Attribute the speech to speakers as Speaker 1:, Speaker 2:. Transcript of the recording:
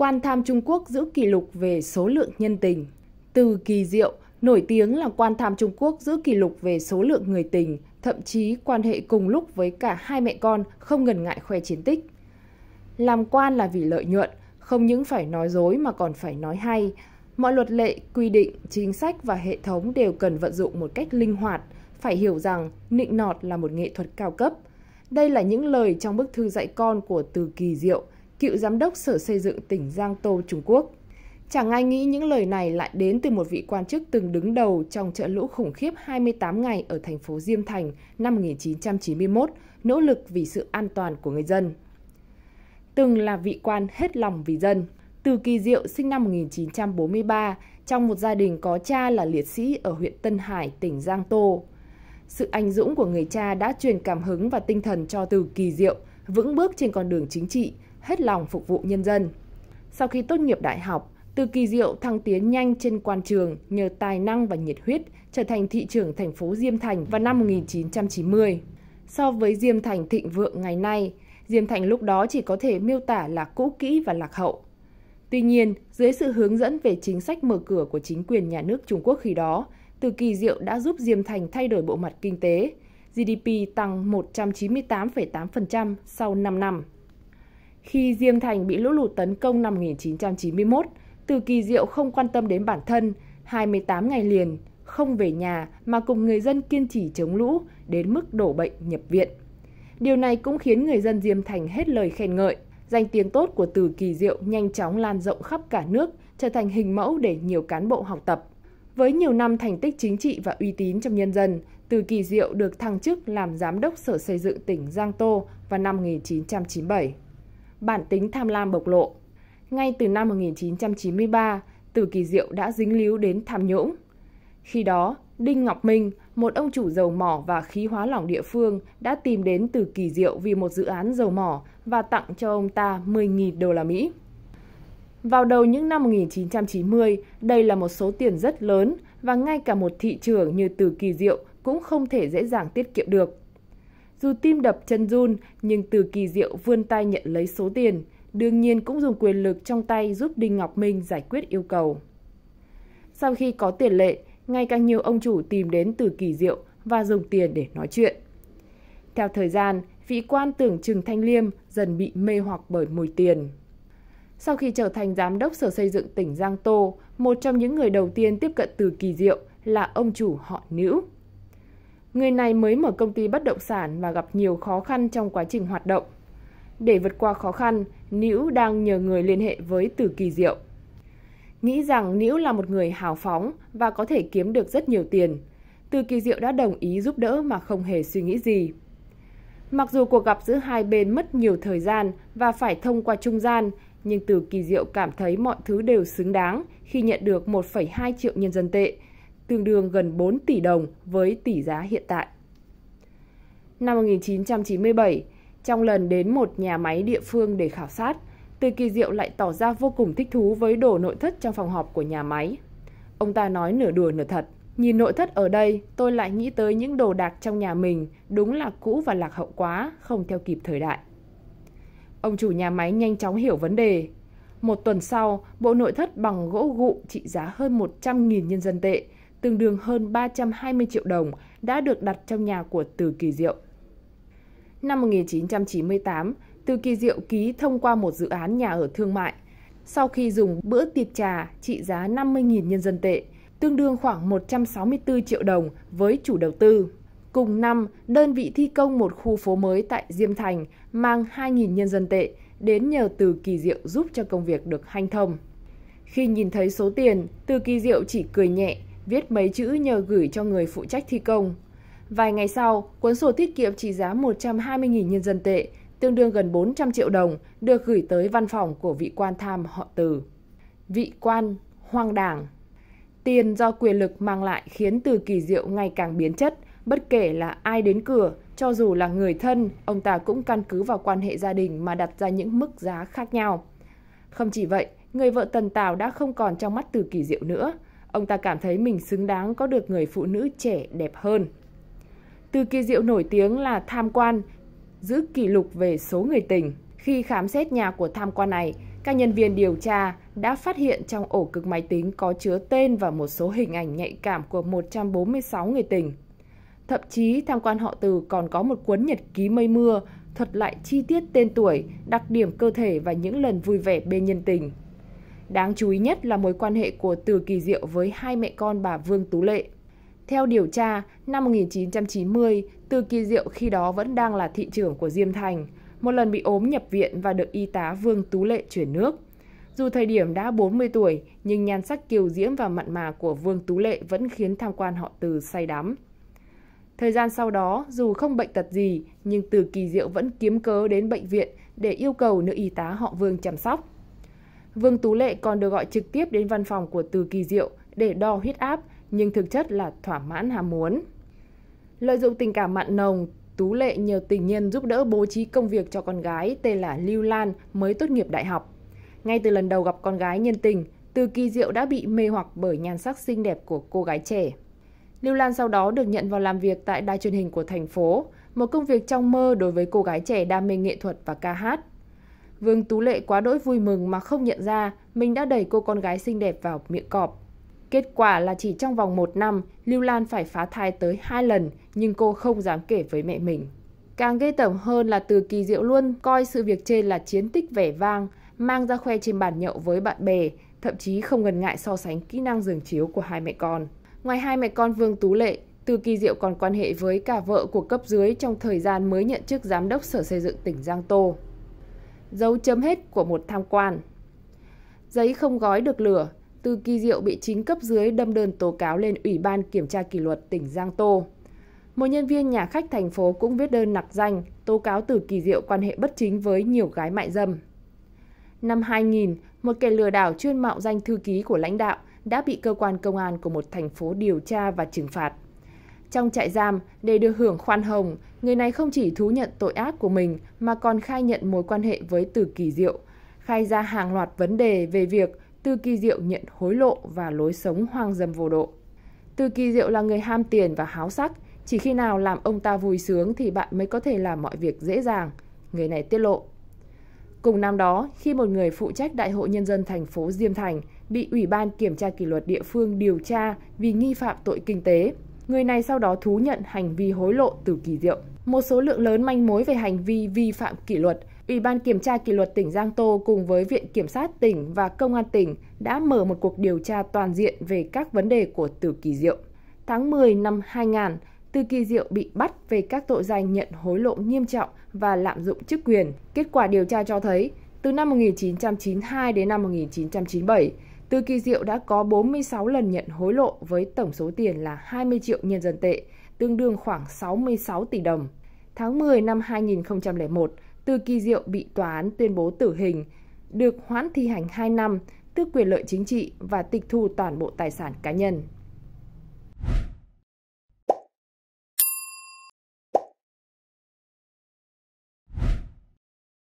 Speaker 1: quan tham Trung Quốc giữ kỷ lục về số lượng nhân tình. Từ Kỳ Diệu, nổi tiếng là quan tham Trung Quốc giữ kỷ lục về số lượng người tình, thậm chí quan hệ cùng lúc với cả hai mẹ con không ngần ngại khoe chiến tích. Làm quan là vì lợi nhuận, không những phải nói dối mà còn phải nói hay. Mọi luật lệ, quy định, chính sách và hệ thống đều cần vận dụng một cách linh hoạt, phải hiểu rằng nịnh nọt là một nghệ thuật cao cấp. Đây là những lời trong bức thư dạy con của Từ Kỳ Diệu, cựu giám đốc Sở Xây dựng tỉnh Giang Tô, Trung Quốc. Chẳng ai nghĩ những lời này lại đến từ một vị quan chức từng đứng đầu trong trận lũ khủng khiếp 28 ngày ở thành phố Diêm Thành năm 1991, nỗ lực vì sự an toàn của người dân. Từng là vị quan hết lòng vì dân. Từ Kỳ Diệu sinh năm 1943, trong một gia đình có cha là liệt sĩ ở huyện Tân Hải, tỉnh Giang Tô. Sự anh dũng của người cha đã truyền cảm hứng và tinh thần cho Từ Kỳ Diệu, vững bước trên con đường chính trị, hết lòng phục vụ nhân dân. Sau khi tốt nghiệp đại học, từ kỳ diệu thăng tiến nhanh trên quan trường nhờ tài năng và nhiệt huyết, trở thành thị trưởng thành phố Diêm Thành vào năm 1990. So với Diêm Thành thịnh vượng ngày nay, Diêm Thành lúc đó chỉ có thể miêu tả là cũ kỹ và lạc hậu. Tuy nhiên, dưới sự hướng dẫn về chính sách mở cửa của chính quyền nhà nước Trung Quốc khi đó, Từ Kỳ Diệu đã giúp Diêm Thành thay đổi bộ mặt kinh tế. GDP tăng 198,8% sau 5 năm. Khi Diêm Thành bị lũ lụt tấn công năm 1991, Từ Kỳ Diệu không quan tâm đến bản thân, 28 ngày liền, không về nhà mà cùng người dân kiên trì chống lũ đến mức đổ bệnh nhập viện. Điều này cũng khiến người dân Diêm Thành hết lời khen ngợi. Danh tiếng tốt của Từ Kỳ Diệu nhanh chóng lan rộng khắp cả nước, trở thành hình mẫu để nhiều cán bộ học tập. Với nhiều năm thành tích chính trị và uy tín trong nhân dân, Từ Kỳ Diệu được thăng chức làm Giám đốc Sở Xây dựng tỉnh Giang Tô vào năm 1997 bản tính tham lam bộc lộ. Ngay từ năm 1993, Từ Kỳ Diệu đã dính líu đến tham nhũng. Khi đó, Đinh Ngọc Minh, một ông chủ dầu mỏ và khí hóa lỏng địa phương, đã tìm đến Từ Kỳ Diệu vì một dự án dầu mỏ và tặng cho ông ta 10.000 đô la Mỹ. Vào đầu những năm 1990, đây là một số tiền rất lớn và ngay cả một thị trường như Từ Kỳ Diệu cũng không thể dễ dàng tiết kiệm được. Dù tim đập chân run, nhưng từ kỳ diệu vươn tay nhận lấy số tiền, đương nhiên cũng dùng quyền lực trong tay giúp Đinh Ngọc Minh giải quyết yêu cầu. Sau khi có tiền lệ, ngày càng nhiều ông chủ tìm đến từ kỳ diệu và dùng tiền để nói chuyện. Theo thời gian, vị quan tưởng Trừng Thanh Liêm dần bị mê hoặc bởi mùi tiền. Sau khi trở thành giám đốc sở xây dựng tỉnh Giang Tô, một trong những người đầu tiên tiếp cận từ kỳ diệu là ông chủ họ Nữ. Người này mới mở công ty bất động sản và gặp nhiều khó khăn trong quá trình hoạt động. Để vượt qua khó khăn, Nữu đang nhờ người liên hệ với Từ Kỳ Diệu. Nghĩ rằng Nữu là một người hào phóng và có thể kiếm được rất nhiều tiền. Từ Kỳ Diệu đã đồng ý giúp đỡ mà không hề suy nghĩ gì. Mặc dù cuộc gặp giữa hai bên mất nhiều thời gian và phải thông qua trung gian, nhưng Từ Kỳ Diệu cảm thấy mọi thứ đều xứng đáng khi nhận được 1,2 triệu nhân dân tệ, tương đương gần 4 tỷ đồng với tỷ giá hiện tại. Năm 1997, trong lần đến một nhà máy địa phương để khảo sát, Từ Kỳ Diệu lại tỏ ra vô cùng thích thú với đồ nội thất trong phòng họp của nhà máy. Ông ta nói nửa đùa nửa thật. Nhìn nội thất ở đây, tôi lại nghĩ tới những đồ đạc trong nhà mình, đúng là cũ và lạc hậu quá, không theo kịp thời đại. Ông chủ nhà máy nhanh chóng hiểu vấn đề. Một tuần sau, bộ nội thất bằng gỗ gụ trị giá hơn 100.000 nhân dân tệ tương đương hơn 320 triệu đồng, đã được đặt trong nhà của Từ Kỳ Diệu. Năm 1998, Từ Kỳ Diệu ký thông qua một dự án nhà ở thương mại. Sau khi dùng bữa tiệc trà trị giá 50.000 nhân dân tệ, tương đương khoảng 164 triệu đồng với chủ đầu tư. Cùng năm, đơn vị thi công một khu phố mới tại Diêm Thành mang 2.000 nhân dân tệ đến nhờ Từ Kỳ Diệu giúp cho công việc được hanh thông. Khi nhìn thấy số tiền, Từ Kỳ Diệu chỉ cười nhẹ viết mấy chữ nhờ gửi cho người phụ trách thi công. Vài ngày sau, cuốn sổ tiết kiệm trị giá 120.000 nhân dân tệ, tương đương gần 400 triệu đồng, được gửi tới văn phòng của vị quan tham họ Từ. Vị quan hoang đảng Tiền do quyền lực mang lại khiến Từ Kỳ Diệu ngày càng biến chất, bất kể là ai đến cửa, cho dù là người thân, ông ta cũng căn cứ vào quan hệ gia đình mà đặt ra những mức giá khác nhau. Không chỉ vậy, người vợ Tần Tào đã không còn trong mắt Từ Kỳ Diệu nữa – ông ta cảm thấy mình xứng đáng có được người phụ nữ trẻ đẹp hơn. Từ kỳ diệu nổi tiếng là tham quan, giữ kỷ lục về số người tình. Khi khám xét nhà của tham quan này, các nhân viên điều tra đã phát hiện trong ổ cực máy tính có chứa tên và một số hình ảnh nhạy cảm của 146 người tình. Thậm chí tham quan họ Từ còn có một cuốn nhật ký mây mưa thuật lại chi tiết tên tuổi, đặc điểm cơ thể và những lần vui vẻ bên nhân tình. Đáng chú ý nhất là mối quan hệ của Từ Kỳ Diệu với hai mẹ con bà Vương Tú Lệ. Theo điều tra, năm 1990, Từ Kỳ Diệu khi đó vẫn đang là thị trưởng của Diêm Thành, một lần bị ốm nhập viện và được y tá Vương Tú Lệ chuyển nước. Dù thời điểm đã 40 tuổi, nhưng nhan sắc kiều diễm và mặn mà của Vương Tú Lệ vẫn khiến tham quan họ Từ say đắm. Thời gian sau đó, dù không bệnh tật gì, nhưng Từ Kỳ Diệu vẫn kiếm cớ đến bệnh viện để yêu cầu nữ y tá họ Vương chăm sóc. Vương Tú Lệ còn được gọi trực tiếp đến văn phòng của Từ Kỳ Diệu để đo huyết áp, nhưng thực chất là thỏa mãn ham muốn. Lợi dụng tình cảm mặn nồng, Tú Lệ nhờ tình nhân giúp đỡ bố trí công việc cho con gái tên là Lưu Lan mới tốt nghiệp đại học. Ngay từ lần đầu gặp con gái nhân tình, Từ Kỳ Diệu đã bị mê hoặc bởi nhan sắc xinh đẹp của cô gái trẻ. Lưu Lan sau đó được nhận vào làm việc tại đài truyền hình của thành phố, một công việc trong mơ đối với cô gái trẻ đam mê nghệ thuật và ca hát. Vương Tú Lệ quá đỗi vui mừng mà không nhận ra mình đã đẩy cô con gái xinh đẹp vào miệng cọp. Kết quả là chỉ trong vòng một năm, Lưu Lan phải phá thai tới hai lần, nhưng cô không dám kể với mẹ mình. Càng ghê tởm hơn là từ kỳ diệu luôn coi sự việc trên là chiến tích vẻ vang, mang ra khoe trên bàn nhậu với bạn bè, thậm chí không ngần ngại so sánh kỹ năng giường chiếu của hai mẹ con. Ngoài hai mẹ con Vương Tú Lệ, Từ Kỳ Diệu còn quan hệ với cả vợ của cấp dưới trong thời gian mới nhận chức giám đốc Sở Xây dựng tỉnh Giang Tô. Dấu chấm hết của một tham quan Giấy không gói được lửa, Từ Kỳ Diệu bị chính cấp dưới đâm đơn tố cáo lên Ủy ban Kiểm tra Kỷ luật tỉnh Giang Tô. Một nhân viên nhà khách thành phố cũng viết đơn nặc danh tố cáo Từ Kỳ Diệu quan hệ bất chính với nhiều gái mại dâm. Năm 2000, một kẻ lừa đảo chuyên mạo danh thư ký của lãnh đạo đã bị cơ quan công an của một thành phố điều tra và trừng phạt. Trong trại giam, để được hưởng khoan hồng, người này không chỉ thú nhận tội ác của mình mà còn khai nhận mối quan hệ với Từ Kỳ Diệu, khai ra hàng loạt vấn đề về việc Từ Kỳ Diệu nhận hối lộ và lối sống hoang dâm vô độ. Từ Kỳ Diệu là người ham tiền và háo sắc, chỉ khi nào làm ông ta vui sướng thì bạn mới có thể làm mọi việc dễ dàng, người này tiết lộ. Cùng năm đó, khi một người phụ trách Đại hội Nhân dân thành phố Diêm Thành bị Ủy ban Kiểm tra Kỷ luật địa phương điều tra vì nghi phạm tội kinh tế, người này sau đó thú nhận hành vi hối lộ từ kỳ diệu. Một số lượng lớn manh mối về hành vi vi phạm kỷ luật, Ủy ban Kiểm tra Kỷ luật tỉnh Giang Tô cùng với Viện Kiểm sát tỉnh và Công an tỉnh đã mở một cuộc điều tra toàn diện về các vấn đề của Từ Kỳ Diệu. Tháng 10 năm 2000, Từ Kỳ Diệu bị bắt về các tội danh nhận hối lộ nghiêm trọng và lạm dụng chức quyền. Kết quả điều tra cho thấy, từ năm 1992 đến năm 1997, từ Kỳ Diệu đã có 46 lần nhận hối lộ với tổng số tiền là 20 triệu nhân dân tệ, tương đương khoảng 66 tỷ đồng. Tháng 10 năm 2001, Từ Kỳ Diệu bị tòa án tuyên bố tử hình, được hoãn thi hành 2 năm, tước quyền lợi chính trị và tịch thu toàn bộ tài sản cá nhân.